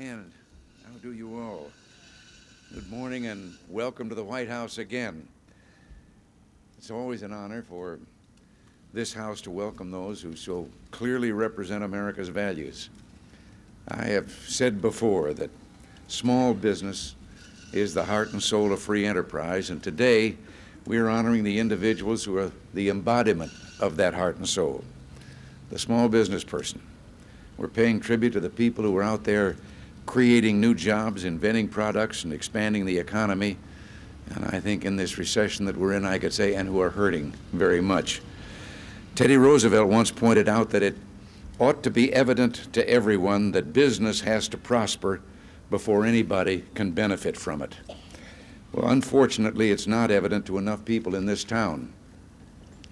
And how do you all? Good morning and welcome to the White House again. It's always an honor for this House to welcome those who so clearly represent America's values. I have said before that small business is the heart and soul of free enterprise, and today we are honoring the individuals who are the embodiment of that heart and soul, the small business person. We're paying tribute to the people who are out there creating new jobs, inventing products, and expanding the economy. And I think in this recession that we're in, I could say, and who are hurting very much. Teddy Roosevelt once pointed out that it ought to be evident to everyone that business has to prosper before anybody can benefit from it. Well, unfortunately, it's not evident to enough people in this town.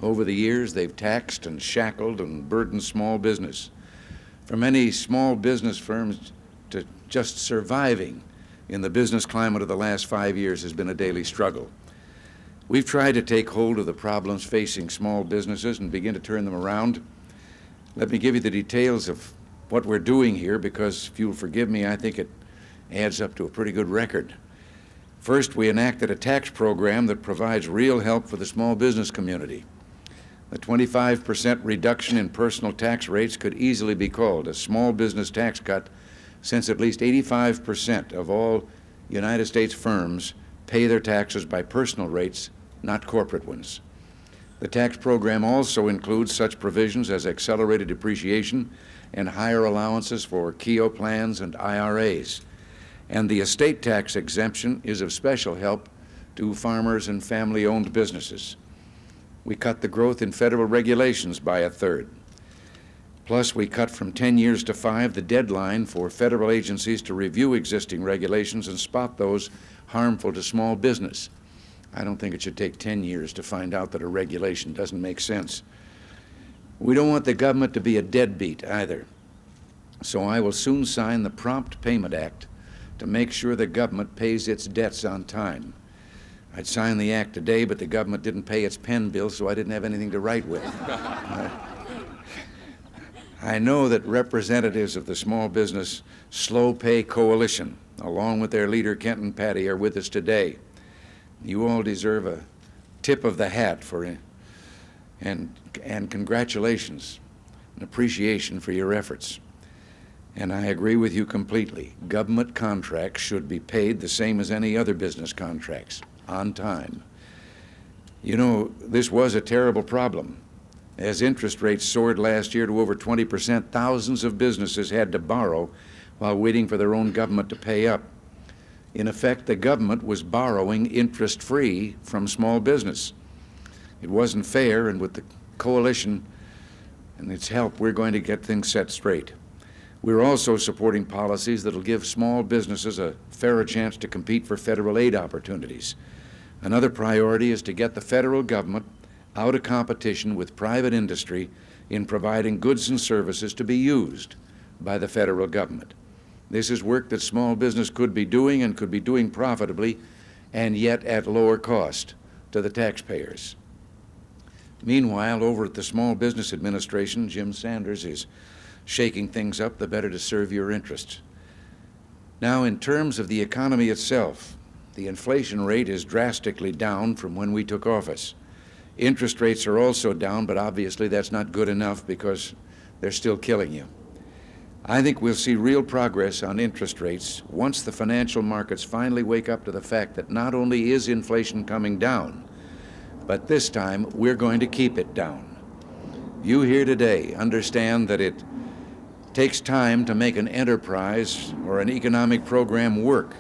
Over the years, they've taxed and shackled and burdened small business. For many small business firms, just surviving in the business climate of the last five years has been a daily struggle. We've tried to take hold of the problems facing small businesses and begin to turn them around. Let me give you the details of what we're doing here because, if you'll forgive me, I think it adds up to a pretty good record. First, we enacted a tax program that provides real help for the small business community. The 25% reduction in personal tax rates could easily be called a small business tax cut since at least 85% of all United States firms pay their taxes by personal rates, not corporate ones. The tax program also includes such provisions as accelerated depreciation and higher allowances for Keogh plans and IRAs and the estate tax exemption is of special help to farmers and family-owned businesses. We cut the growth in federal regulations by a third. Plus, we cut from 10 years to five the deadline for federal agencies to review existing regulations and spot those harmful to small business. I don't think it should take 10 years to find out that a regulation doesn't make sense. We don't want the government to be a deadbeat either. So I will soon sign the Prompt Payment Act to make sure the government pays its debts on time. I'd sign the act today, but the government didn't pay its pen bill, so I didn't have anything to write with. uh, I know that representatives of the Small Business Slow Pay Coalition, along with their leader Kenton Patty, are with us today. You all deserve a tip of the hat for uh, and and congratulations and appreciation for your efforts. And I agree with you completely. Government contracts should be paid the same as any other business contracts, on time. You know, this was a terrible problem. As interest rates soared last year to over 20 percent, thousands of businesses had to borrow while waiting for their own government to pay up. In effect, the government was borrowing interest-free from small business. It wasn't fair, and with the coalition and its help, we're going to get things set straight. We're also supporting policies that will give small businesses a fairer chance to compete for federal aid opportunities. Another priority is to get the federal government out of competition with private industry in providing goods and services to be used by the federal government. This is work that small business could be doing and could be doing profitably and yet at lower cost to the taxpayers. Meanwhile, over at the Small Business Administration, Jim Sanders is shaking things up, the better to serve your interests. Now, in terms of the economy itself, the inflation rate is drastically down from when we took office. Interest rates are also down, but obviously that's not good enough because they're still killing you. I think we'll see real progress on interest rates once the financial markets finally wake up to the fact that not only is inflation coming down, but this time we're going to keep it down. You here today understand that it takes time to make an enterprise or an economic program work.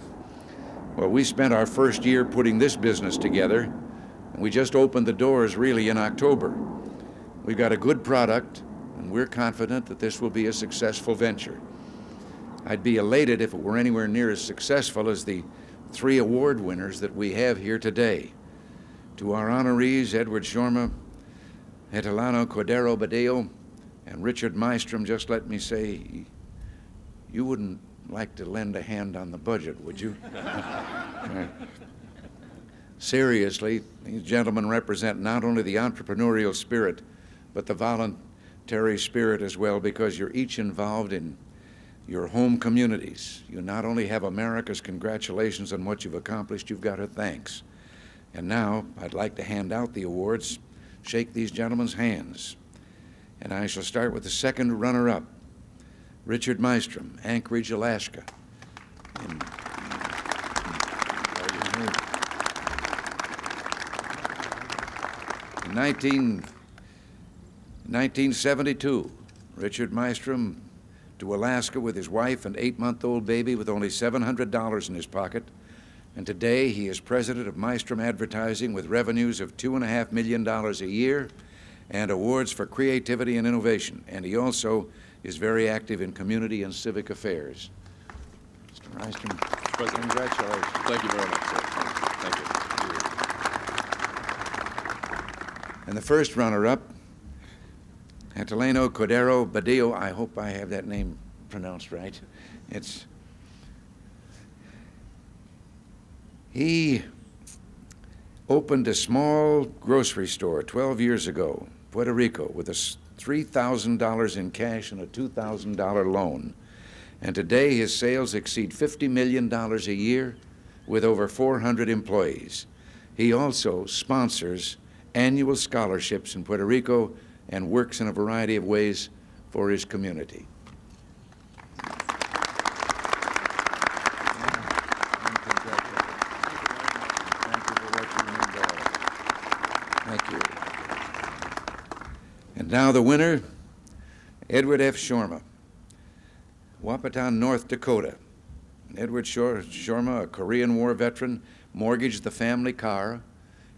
Well, we spent our first year putting this business together, we just opened the doors really in October. We've got a good product, and we're confident that this will be a successful venture. I'd be elated if it were anywhere near as successful as the three award winners that we have here today. To our honorees, Edward Shorma, Atilano Cordero Badillo, and Richard Mystrom, just let me say, you wouldn't like to lend a hand on the budget, would you? Seriously, these gentlemen represent not only the entrepreneurial spirit, but the voluntary spirit as well, because you're each involved in your home communities. You not only have America's congratulations on what you've accomplished, you've got her thanks. And now I'd like to hand out the awards, shake these gentlemen's hands. And I shall start with the second runner-up, Richard Mystrom, Anchorage, Alaska. In, in 19, 1972, Richard Mystrom to Alaska with his wife and eight-month-old baby with only $700 in his pocket. And today he is president of Mystrom Advertising with revenues of $2.5 million a year and awards for creativity and innovation. And he also is very active in community and civic affairs. Mr. President. congratulations. Thank you very much, sir. Thank you. And the first runner-up, Anteleno Cordero Badillo. I hope I have that name pronounced right. It's he opened a small grocery store 12 years ago, Puerto Rico, with a $3,000 in cash and a $2,000 loan. And today his sales exceed $50 million a year with over 400 employees. He also sponsors annual scholarships in Puerto Rico and works in a variety of ways for his community. Thank you. And now the winner, Edward F. Shorma, Wahpeton, North Dakota. Edward Shor- Shorma, a Korean War veteran, mortgaged the family car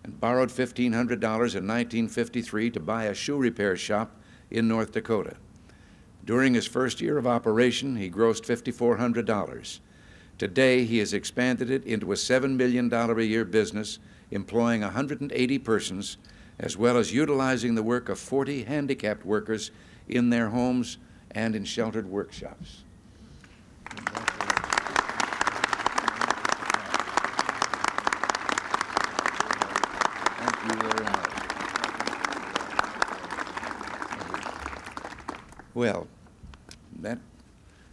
and borrowed $1,500 in 1953 to buy a shoe repair shop in North Dakota. During his first year of operation, he grossed $5,400. Today, he has expanded it into a $7 million a year business, employing 180 persons, as well as utilizing the work of 40 handicapped workers in their homes and in sheltered workshops. Thank you very much. Well, that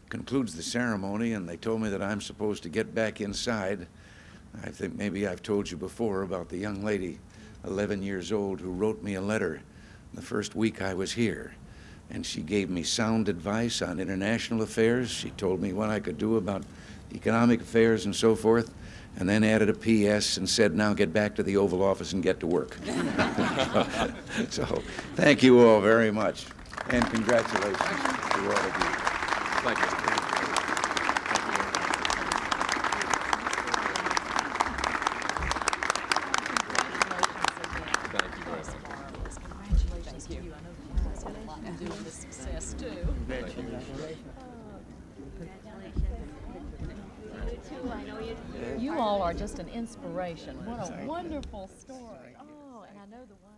concludes the ceremony, and they told me that I'm supposed to get back inside. I think maybe I've told you before about the young lady, 11 years old, who wrote me a letter the first week I was here. And she gave me sound advice on international affairs. She told me what I could do about economic affairs and so forth, and then added a P.S. and said, now get back to the Oval Office and get to work. so thank you all very much, and congratulations to all of you. Thank you. Thank you very much. Congratulations to you. I know you guys had a lot to do with this success too. You all are just an inspiration. What a wonderful story. Oh, and I know the wives